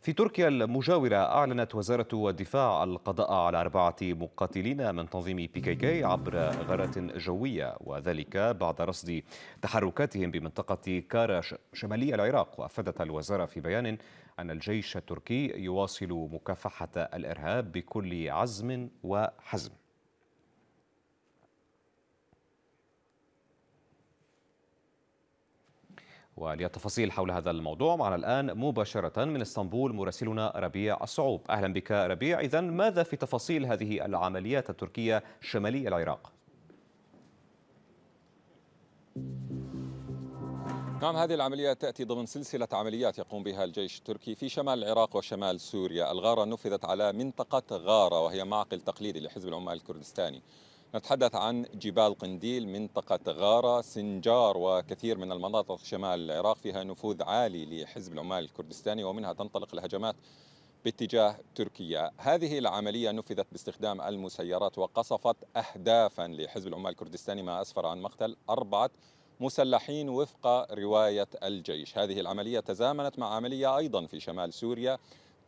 في تركيا المجاورة أعلنت وزارة الدفاع القضاء على أربعة مقاتلين من تنظيم بي كي عبر غارة جوية وذلك بعد رصد تحركاتهم بمنطقة كارا شمالي العراق. وأفادت الوزارة في بيان أن الجيش التركي يواصل مكافحة الإرهاب بكل عزم وحزم. وللتفاصيل حول هذا الموضوع معنا الآن مباشرة من إسطنبول مراسلنا ربيع الصعوب أهلا بك ربيع. إذا ماذا في تفاصيل هذه العمليات التركية شمالي العراق؟ نعم هذه العمليات تأتي ضمن سلسلة عمليات يقوم بها الجيش التركي في شمال العراق وشمال سوريا. الغارة نفذت على منطقة غارة وهي معقل تقليدي لحزب العمال الكردستاني. نتحدث عن جبال قنديل منطقة غارة سنجار وكثير من المناطق شمال العراق فيها نفوذ عالي لحزب العمال الكردستاني ومنها تنطلق الهجمات باتجاه تركيا. هذه العملية نفذت باستخدام المسيرات وقصفت أهدافا لحزب العمال الكردستاني ما أسفر عن مقتل أربعة مسلحين وفق رواية الجيش. هذه العملية تزامنت مع عملية أيضا في شمال سوريا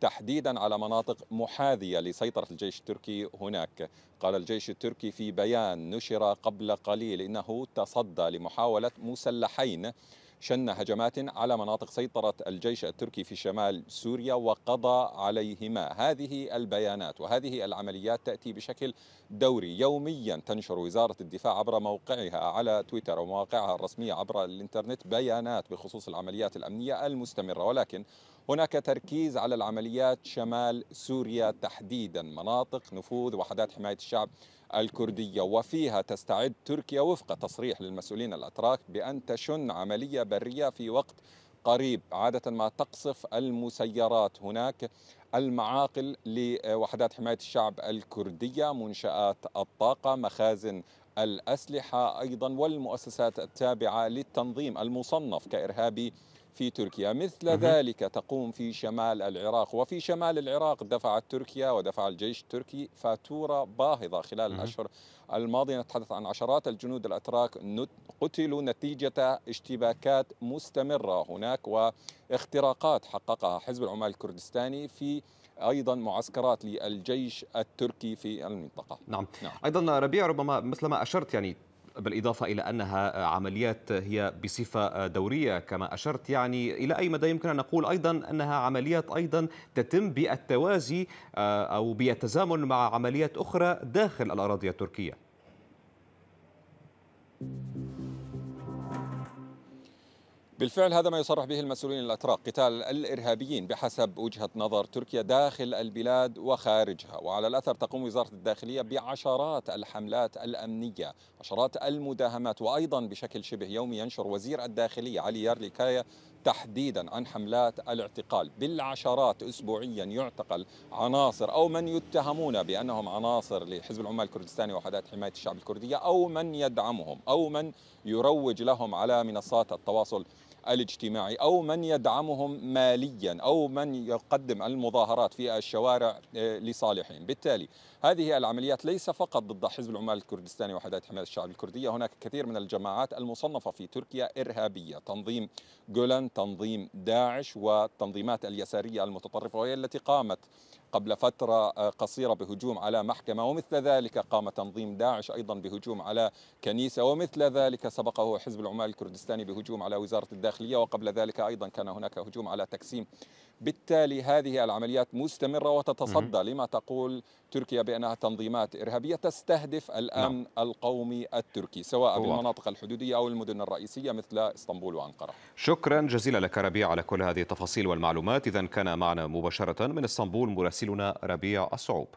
تحديدا على مناطق محاذية لسيطرة الجيش التركي هناك. قال الجيش التركي في بيان نشر قبل قليل إنه تصدى لمحاولة مسلحين شن هجمات على مناطق سيطرة الجيش التركي في شمال سوريا وقضى عليهما. هذه البيانات وهذه العمليات تأتي بشكل دوري يوميا تنشر وزارة الدفاع عبر موقعها على تويتر ومواقعها الرسمية عبر الإنترنت بيانات بخصوص العمليات الأمنية المستمرة. ولكن هناك تركيز على العمليات شمال سوريا تحديدا. مناطق نفوذ وحدات حماية الشعب الكردية وفيها تستعد تركيا وفق تصريح للمسؤولين الأتراك بأن تشن عملية برية في وقت قريب عادة ما تقصف المسيرات. هناك المعاقل لوحدات حماية الشعب الكردية منشآت الطاقة مخازن الأسلحة أيضا والمؤسسات التابعة للتنظيم المصنف كإرهابي في تركيا مثل ذلك تقوم في شمال العراق وفي شمال العراق دفعت تركيا ودفع الجيش التركي فاتورة باهظة خلال الأشهر الماضية نتحدث عن عشرات الجنود الأتراك قتلوا نتيجة اشتباكات مستمرة هناك واختراقات حققها حزب العمال الكردستاني في أيضا معسكرات للجيش التركي في المنطقة. نعم. نعم. أيضا ربيع ربما مثل ما أشرت يعني بالإضافة إلى أنها عمليات هي بصفة دورية كما أشرت يعني إلى أي مدى يمكن أن نقول أيضا أنها عمليات أيضا تتم بالتوازي أو بالتزامن مع عمليات أخرى داخل الأراضي التركية. بالفعل هذا ما يصرح به المسؤولين الأتراك قتال الإرهابيين بحسب وجهة نظر تركيا داخل البلاد وخارجها وعلى الأثر تقوم وزارة الداخلية بعشرات الحملات الأمنية عشرات المداهمات وأيضا بشكل شبه يومي ينشر وزير الداخلية علي يارليكايا تحديدا عن حملات الاعتقال. بالعشرات اسبوعيا يعتقل عناصر أو من يتهمون بأنهم عناصر لحزب العمال الكردستاني وحدات حماية الشعب الكردية أو من يدعمهم أو من يروج لهم على منصات التواصل. الاجتماعي أو من يدعمهم ماليا أو من يقدم المظاهرات في الشوارع آه، لصالحهم، بالتالي هذه العمليات ليس فقط ضد حزب العمال الكردستاني وحدات حماية الشعب الكردية، هناك كثير من الجماعات المصنفة في تركيا إرهابية، تنظيم جولان، تنظيم داعش والتنظيمات اليسارية المتطرفة وهي التي قامت قبل فترة آه، قصيرة بهجوم على محكمة ومثل ذلك قام تنظيم داعش أيضا بهجوم على كنيسة ومثل ذلك سبقه حزب العمال الكردستاني بهجوم على وزارة الداخلية وقبل ذلك أيضا كان هناك هجوم على تقسيم بالتالي هذه العمليات مستمرة وتتصدى. لما تقول تركيا بأنها تنظيمات إرهابية تستهدف الأمن نعم. القومي التركي سواء بالمناطق الحدودية أو المدن الرئيسية مثل إسطنبول وأنقرة. شكرا جزيلا لك ربيع على كل هذه التفاصيل والمعلومات. إذا كان معنا مباشرة من إسطنبول مراسلنا ربيع الصعوب.